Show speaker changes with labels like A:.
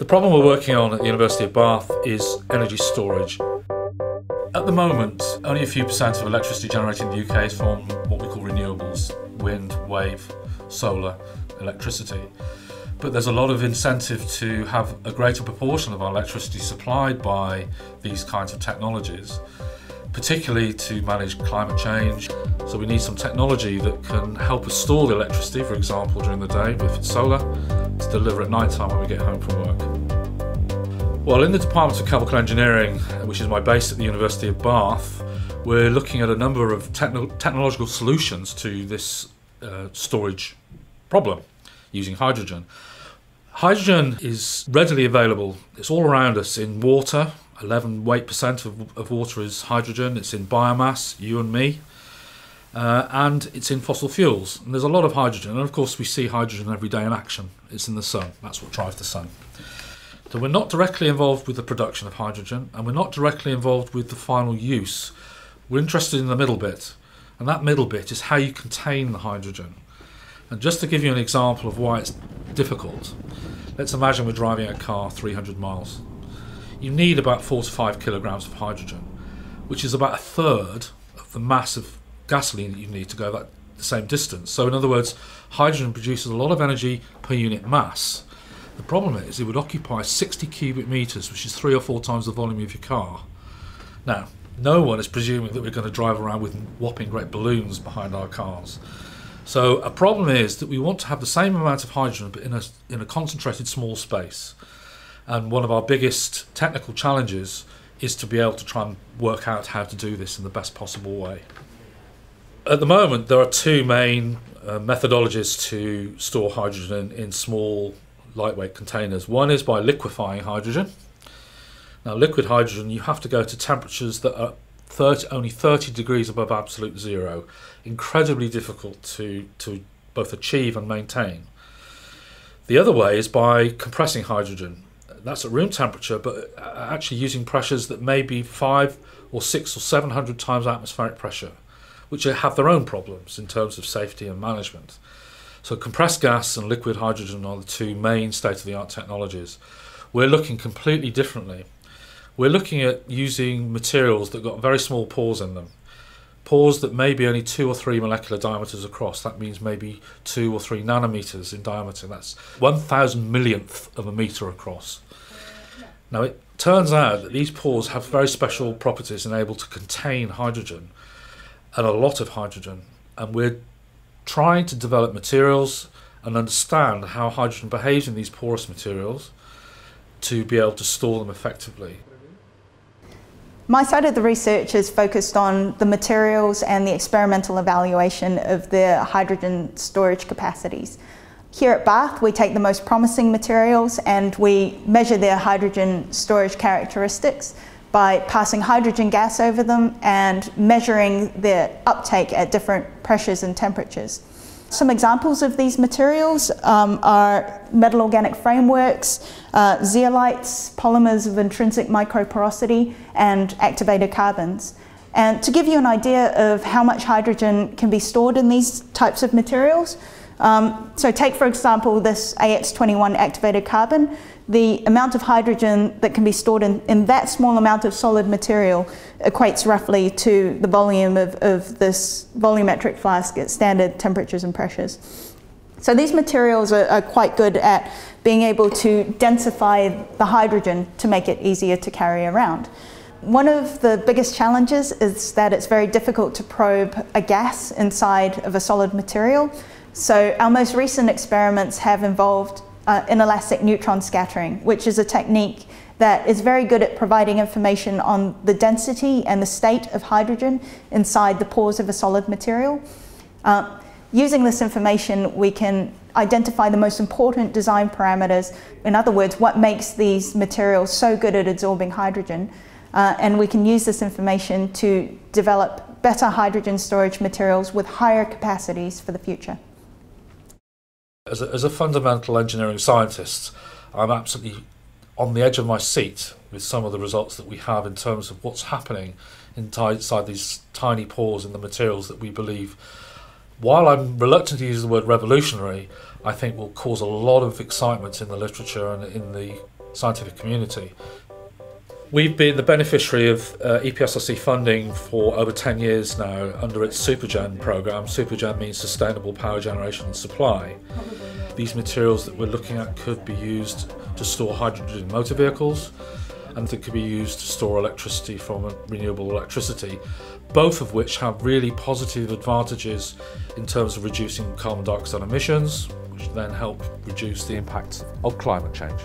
A: The problem we're working on at the University of Bath is energy storage. At the moment, only a few percent of electricity generated in the UK is from what we call renewables wind, wave, solar, electricity. But there's a lot of incentive to have a greater proportion of our electricity supplied by these kinds of technologies, particularly to manage climate change. So we need some technology that can help us store the electricity, for example, during the day, if it's solar, to deliver at night time when we get home from work. Well, in the Department of Chemical Engineering, which is my base at the University of Bath, we're looking at a number of techno- technological solutions to this uh, storage problem using hydrogen. Hydrogen is readily available. It's all around us in water. 11 weight percent of, of water is hydrogen. It's in biomass, you and me. Uh, and it's in fossil fuels. And there's a lot of hydrogen. And of course, we see hydrogen every day in action. It's in the sun. That's what drives the sun. So we're not directly involved with the production of hydrogen and we're not directly involved with the final use. We're interested in the middle bit. And that middle bit is how you contain the hydrogen. And just to give you an example of why it's difficult, let's imagine we're driving a car 300 miles. You need about 4 to 5 kilograms of hydrogen, which is about a third of the mass of gasoline that you need to go that same distance. So in other words, hydrogen produces a lot of energy per unit mass the problem is it would occupy 60 cubic metres, which is three or four times the volume of your car. Now, no one is presuming that we're going to drive around with whopping great balloons behind our cars. So a problem is that we want to have the same amount of hydrogen but in a, in a concentrated small space. And one of our biggest technical challenges is to be able to try and work out how to do this in the best possible way. At the moment, there are two main uh, methodologies to store hydrogen in, in small lightweight containers. One is by liquefying hydrogen. Now, liquid hydrogen, you have to go to temperatures that are 30, only 30 degrees above absolute zero. Incredibly difficult to, to both achieve and maintain. The other way is by compressing hydrogen. That's at room temperature, but uh, actually using pressures that may be five or six or seven hundred times atmospheric pressure, which have their own problems in terms of safety and management. So compressed gas and liquid hydrogen are the two main state-of-the-art technologies. We're looking completely differently. We're looking at using materials that got very small pores in them. Pores that may be only two or three molecular diameters across. That means maybe two or three nanometers in diameter. That's one thousand millionth of a meter across. Now it turns out that these pores have very special properties and able to contain hydrogen and a lot of hydrogen. And we're trying to develop materials and understand how hydrogen behaves in these porous materials to be able to store them effectively.
B: My side of the research is focused on the materials and the experimental evaluation of their hydrogen storage capacities. Here at Bath, we take the most promising materials and we measure their hydrogen storage characteristics by passing hydrogen gas over them and measuring their uptake at different pressures and temperatures. Some examples of these materials um, are metal organic frameworks, uh, zeolites, polymers of intrinsic microporosity, and activated carbons. And to give you an idea of how much hydrogen can be stored in these types of materials, um, so take for example this AX21 activated carbon the amount of hydrogen that can be stored in, in that small amount of solid material equates roughly to the volume of, of this volumetric flask at standard temperatures and pressures. So these materials are, are, quite good at being able to densify the hydrogen to make it easier to carry around. One of the biggest challenges is that it's very difficult to probe a gas inside of a solid material. So our most recent experiments have involved uh, inelastic neutron scattering, which is a technique that is very good at providing information on the density and the state of hydrogen inside the pores of a solid material. Uh, using this information, we can identify the most important design parameters. In other words, what makes these materials so good at absorbing hydrogen. Uh, and we can use this information to develop better hydrogen storage materials with higher capacities for the future
A: as a, as a fundamental engineering scientist, I'm absolutely on the edge of my seat with some of the results that we have in terms of what's happening inside these tiny pores in the materials that we believe, while I'm reluctant to use the word revolutionary, I think will cause a lot of excitement in the literature and in the scientific community. We've been the beneficiary of uh, EPSRC funding for over 10 years now under its Supergen program. Supergen means Sustainable Power Generation and Supply. These materials that we're looking at could be used to store hydrogen in motor vehicles and they could be used to store electricity from renewable electricity, both of which have really positive advantages in terms of reducing carbon dioxide emissions, which then help reduce the impact of climate change.